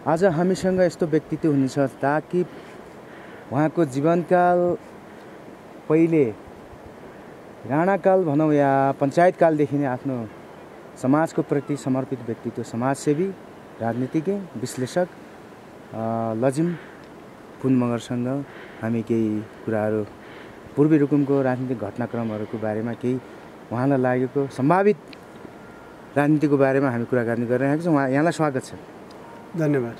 आज हामीसँग यस्तो व्यक्तित्व हुनेछ ताकि उहाँको जीवनकाल पहिले राणाकाल भनौँ या पञ्चायतकालदेखि नै आफ्नो समाजको प्रति समर्पित व्यक्तित्व समाजसेवी राजनीतिज्ञ विश्लेषक लजिम पुन मगरसँग हामी केही कुराहरू पूर्वी रुकुमको राजनीतिक घटनाक्रमहरूको बारेमा केही उहाँलाई लागेको सम्भावित राजनीतिको बारेमा हामी कुराकानी गरिरहेका छौँ। उहाँ यहाँलाई स्वागत छ। धन्यवाद।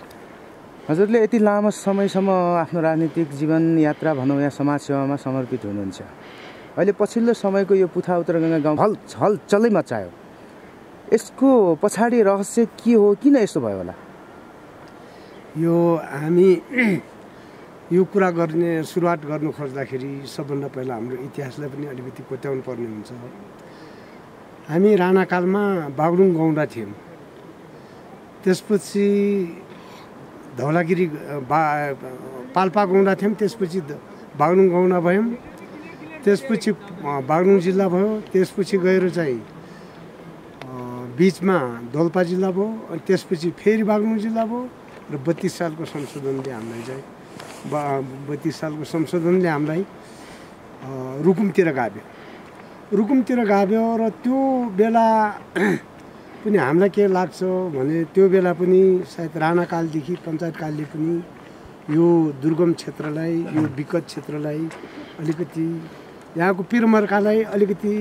हजुरले यति लामो समयसम्म आफ्नो राजनीतिक जीवन यात्रा भनौँ या समाजसेवामा समर्पित हुनुहुन्छ। अहिले पछिल्लो समयको यो पुथा उत्तरगङ्गा गाउँ हल हल चलै मचायो यसको पछाडि रहस्य के हो किन यस्तो भयो होला? यो हामी यो कुरा गर्ने सुरुवात गर्नु खोज्दाखेरि सबभन्दा पहिला हाम्रो इतिहासलाई पनि अलिकति कोट्याउनु पर्ने हुन्छ। हामी राणाकालमा बागलुङ गौँडा थियौँ। त्यसपछि धौलागिरी बा पाल्पा गौँडा थियौँ त्यसपछि बागलुङ गौँडा भयौँ त्यसपछि बागलुङ जिल्ला भयो त्यसपछि गएर चाहिँ बिचमा दोल्पा जिल्ला भयो अनि त्यसपछि फेरि बागलुङ जिल्ला भयो र बत्तिस सालको संशोधनले हामीलाई चाहिँ बत्तिस सालको संशोधनले हामीलाई रुकुमतिर गाभ्यो। रुकुमतिर गाभ्यो र त्यो बेला पनि हामीलाई के लाग्छ भने त्यो बेला पनि सायद राणाकालदेखि पञ्चायतकालले पनि यो दुर्गम क्षेत्रलाई यो विकट क्षेत्रलाई अलिकति यहाँको पिरमर्कालाई अलिकति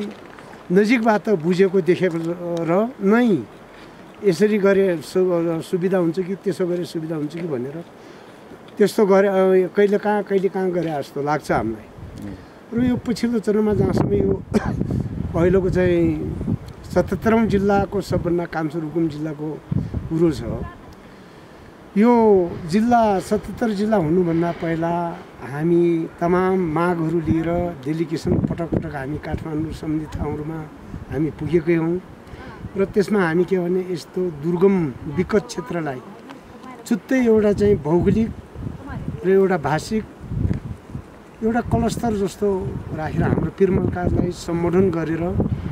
नजिकबाट बुझेको देखेको र नै यसरी गरे सुविधा हुन्छ कि त्यसो गरे सुविधा हुन्छ कि भनेर त्यस्तो गरे कहिले कहाँ कहिले कहाँ गरे जस्तो लाग्छ हामीलाई। र यो पछिल्लो चरणमा जहाँसम्म यो पहिलोको चाहिँ सतहत्तरौँ जिल्लाको सबभन्दा कान्छो रुकुम जिल्लाको कुरो छ यो जिल्ला सतहत्तर जिल्ला हुनुभन्दा पहिला हामी तमाम मागहरू लिएर डेलिगेसन पटक पटक हामी काठमाडौँ सम्बन्धित ठाउँहरूमा हामी पुगेकै हौँ र त्यसमा हामी के भने यस्तो दुर्गम विकट क्षेत्रलाई छुट्टै एउटा चाहिँ भौगोलिक र एउटा भाषिक एउटा कलस्तर जस्तो राखेर हाम्रो पिरमलकालाई सम्बोधन गरेर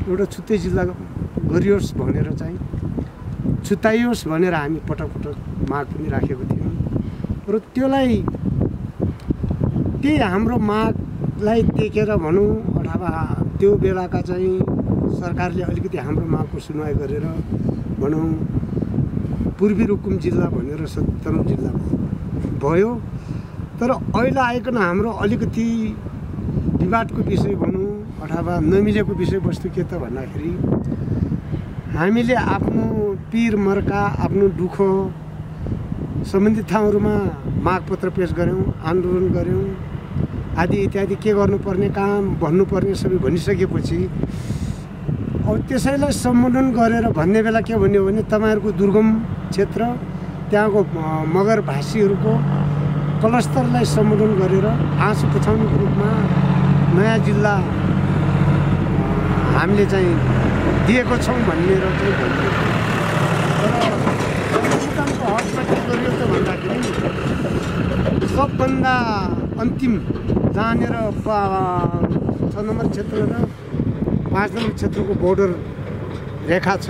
एउटा छुट्टै जिल्ला गरियोस् भनेर चाहिँ छुट्याइयोस् भनेर हामी पटक पटक माग पनि राखेको थियौँ। र त्यसलाई त्यही हाम्रो मागलाई देखेर भनौँ अथवा त्यो बेलाका चाहिँ सरकारले अलिकति हाम्रो मागको सुनवाई गरेर भनौँ पूर्वी रुकुम जिल्ला भनेर सत्तरौँ जिल्ला भयो। तर अहिले आइकन हाम्रो अलिकति विवादको विषय भनौँ अथवा नमिलेको विषयवस्तु के त भन्दाखेरि हामीले आफ्नो पिर मर्का आफ्नो दुःख सम्बन्धित ठाउँहरूमा मागपत्र पेस गऱ्यौँ आन्दोलन गऱ्यौँ आदि इत्यादि के गर्नुपर्ने काम भन्नुपर्ने सबै भनिसकेपछि अब त्यसैलाई सम्बोधन गरेर भन्ने बेला के भन्यो भने तपाईँहरूको दुर्गम क्षेत्र त्यहाँको मगर भाषीहरूको कलस्तरलाई सम्बोधन गरेर आँसु पुछाउनेको रूपमा नयाँ जिल्ला हामीले चाहिँ दिएको छौँ भनेर चाहिँ भनियो तर हकमा के गरियो त भन्दाखेरि सबभन्दा अन्तिम जहाँनिर छ नम्बर क्षेत्र र पाँच नम्बर क्षेत्रको बोर्डर रेखा छ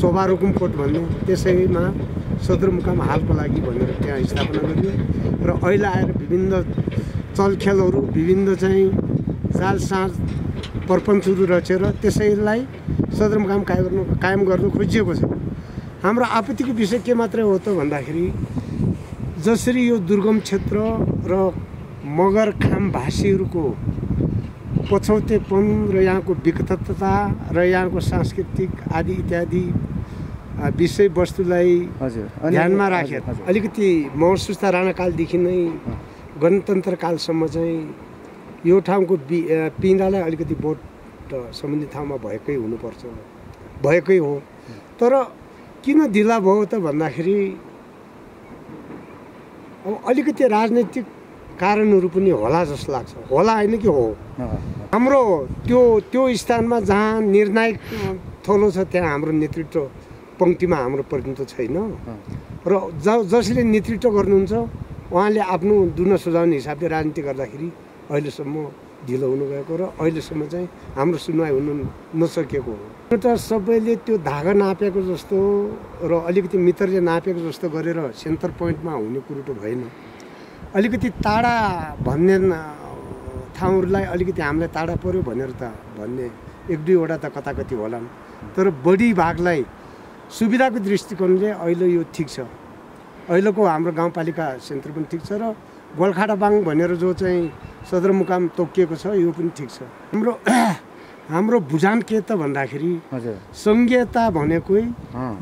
शोभा रुकुमकोट भन्ने त्यसैमा सदरमुकाम हालको लागि भनेर त्यहाँ स्थापना गरियो र अहिले आएर विभिन्न चलखेलहरू विभिन्न चाहिँ चाल साँझ प्रपञ्चहरू रचेर त्यसैलाई सदरमुकाम कायम गर्नु कायम गर्नु खोजिएको छ। हाम्रो आपत्तिको विषय के मात्रै हो त भन्दाखेरि जसरी यो दुर्गम क्षेत्र र मगर खाम भाषीहरूको पछौतेपन र यहाँको विकटता र यहाँको सांस्कृतिक आदि इत्यादि विषयवस्तुलाई हजुर। ध्यानमा राखेर अलिकति महसुस्ता राणाकालदेखि नै गणतन्त्रकालसम्म चाहिँ यो ठाउँको बि पिँडालाई अलिकति बोट सम्बन्धित ठाउँमा भएकै हुनुपर्छ भएकै हो। तर किन ढिला भयो त भन्दाखेरि अब अलिकति राजनैतिक कारणहरू पनि होला जस्तो लाग्छ। होला होइन कि हो? हाम्रो त्यो त्यो स्थानमा जहाँ निर्णायक थलो छ त्यहाँ हाम्रो नेतृत्व पङ्क्तिमा हाम्रो प्रतिनिधित्व छैन। र ज जसले नेतृत्व गर्नुहुन्छ उहाँले आफ्नो दुन सुझाउने हिसाबले राजनीति गर्दाखेरि अहिलेसम्म ढिलो हुनुभएको र अहिलेसम्म चाहिँ हाम्रो सुनवाई हुनु नसकेको हो। त्यो त सबैले त्यो धागा नापेको जस्तो र अलिकति मित्रले नापेको जस्तो गरेर सेन्टर पोइन्टमा हुने कुरो त भएन। अलिकति टाढा भन्ने ठाउँहरूलाई अलिकति हामीलाई टाढा पऱ्यो भनेर त भन्ने एक दुईवटा त कता कति होलान्। तर बढी भागलाई सुविधाको दृष्टिकोणले अहिले यो ठिक छ। अहिलेको हाम्रो गाउँपालिका सेन्टर पनि ठिक छ र गोलखाडाबाङ भनेर जो चाहिँ सदरमुकाम तोकिएको छ यो पनि ठिक छ। हाम्रो हाम्रो बुझान के त भन्दाखेरि सङ्घीयता भनेकै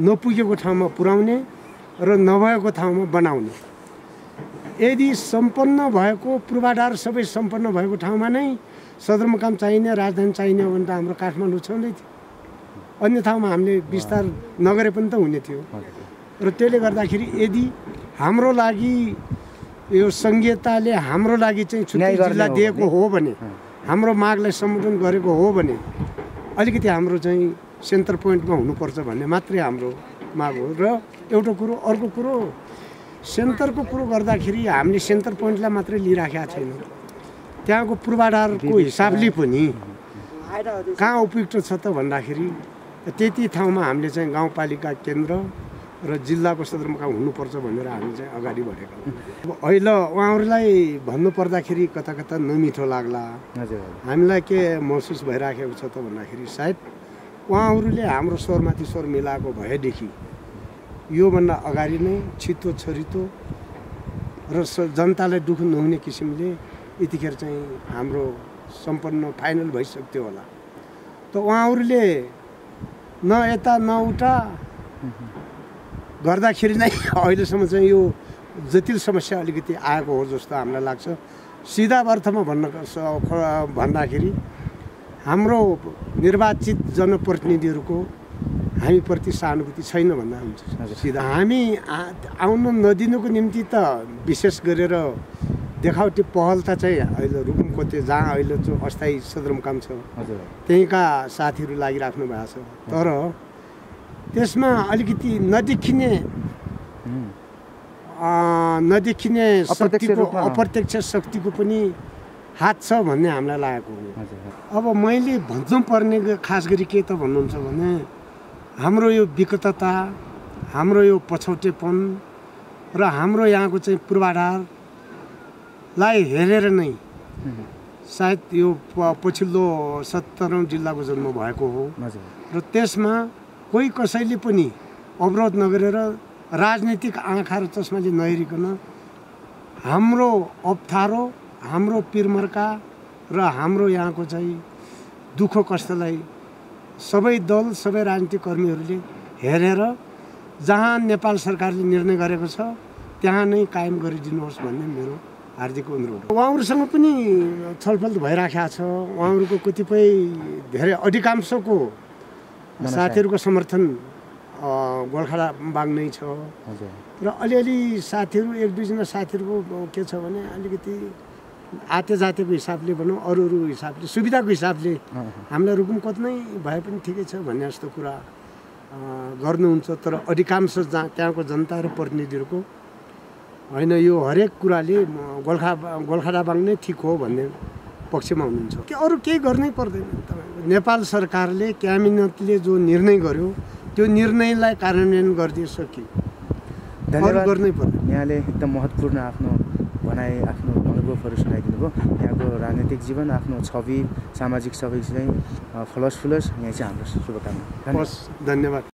नपुगेको ठाउँमा पुर्याउने र नभएको ठाउँमा बनाउने। यदि सम्पन्न भएको पूर्वाधार सबै सम्पन्न भएको ठाउँमा नै सदरमुकाम चाहिने राजधानी चाहिने हो भने त हाम्रो काठमाडौँ छँदै थियो। अन्य ठाउँमा हामीले विस्तार नगरे पनि त हुने थियो। र त्यसले गर्दाखेरि यदि हाम्रो लागि यो सङ्घीयताले हाम्रो लागि चाहिँ छुट्टै जिल्ला हो दिएको? हो भने। हाम्रो मागलाई सम्बोधन गरेको हो भने अलिकति हाम्रो चाहिँ सेन्टर पोइन्टमा हुनुपर्छ भन्ने मात्रै हाम्रो माग हो र एउटा कुरो अर्को कुरो सेन्टरको कुरो गर्दाखेरि हामीले सेन्टर पोइन्टलाई मात्रै लिइराखेका छैनौँ त्यहाँको पूर्वाधारको हिसाबले पनि कहाँ उपयुक्त छ त भन्दाखेरि त्यति ठाउँमा हामीले चाहिँ गाउँपालिका केन्द्र र जिल्लाको सदरमुकाम हुनुपर्छ भनेर हामी चाहिँ अगाडि बढेका अब अहिले उहाँहरूलाई भन्नु पर्दाखेरि कता कता नमिठो लाग्ला। हामीलाई के महसुस भइराखेको छ त भन्दाखेरि सायद उहाँहरूले हाम्रो स्वरमाथि स्वर मिलाएको भएदेखि योभन्दा अगाडि नै छिटो छरितो र स- जनतालाई दुःख नहुने किसिमले यतिखेर चाहिँ हाम्रो सम्पन्न फाइनल भइसक्थ्यो होला। त उहाँहरूले न यता न उता गर्दाखेरि नै अहिलेसम्म चाहिँ यो जटिल समस्या अलिकति आएको हो जस्तो हामीलाई लाग्छ। सिधा अर्थमा भन्न भन्दाखेरि हाम्रो निर्वाचित जनप्रतिनिधिहरूको हामीप्रति सहानुभूति छैन भन्दा हुन्छ। सिधा हामी आउनु नदिनुको निम्ति त विशेष गरेर देखावटी पहल त चाहिँ अहिले रुकुमको त्यो जहाँ अहिले जो अस्थायी सदरमुकाम छ त्यहीँका साथीहरू लागिराख्नु भएको छ। तर त्यसमा अलिकति नदेखिने नदेखिने शक्तिको। अप्रत्यक्ष शक्तिको पनि हात छ भन्ने हामीलाई लागेको हो। अब मैले भन्नुपर्ने ग- खास गरी के त भन्नुहुन्छ भने हाम्रो यो विकटता हाम्रो यो पछौटेपन र हाम्रो यहाँको चाहिँ पूर्वाधारलाई हेरेर नै सायद यो पछिल्लो सत्तरौँ जिल्लाको जन्म भएको हो। र त्यसमा कोही कसैले पनि अवरोध नगरेर राजनैतिक आँखा र चस्माले नहेरिकन हाम्रो अप्ठ्यारो हाम्रो पिरमर्का र हाम्रो यहाँको चाहिँ दुःख कष्टलाई सबै दल सबै राजनीतिक कर्मीहरूले हेरेर जहाँ नेपाल सरकारले निर्णय गरेको छ त्यहाँ नै कायम गरिदिनुहोस् भन्ने मेरो हार्दिक अनुरोध। उहाँहरूसँग पनि छलफल भइराखेको छ उहाँहरूको कतिपय धेरै अधिकांशको साथीहरूको समर्थन अ, गोर्खा बाङ नै छ र अलिअलि साथीहरू एक दुईजना साथीहरूको के छ भने अलिकति आते जातेको हिसाबले भनौँ अरू अरू हिसाबले सुविधाको हिसाबले। हामीलाई रुकुमकोट नै भए पनि ठिकै छ भन्ने जस्तो कुरा गर्नुहुन्छ। तर अधिकांश जहाँ त्यहाँको जनता र प्रतिनिधिहरूको होइन यो हरेक कुराले म, गोर्खा गोर्खाडाबाङ नै ठिक हो भन्ने पक्षमा हुनुहुन्छ। के अरू केही गर्नै पर्दैन तपाईँको। नेपाल सरकारले क्याबिनेटले जो निर्णय गर्यो त्यो निर्णयलाई कार्यान्वयन गरिदिए सकियो गर्नै पर्दैन। यहाँले एकदम महत्त्वपूर्ण आफ्नो भनाइ आफ्नो अनुभवहरू सुनाइदिनु भयो। यहाँको राजनैतिक जीवन आफ्नो छवि सामाजिक छवि चाहिँ फलोस् फुलोस् यहाँ चाहिँ हाम्रो शुभकामना। हस् धन्यवाद।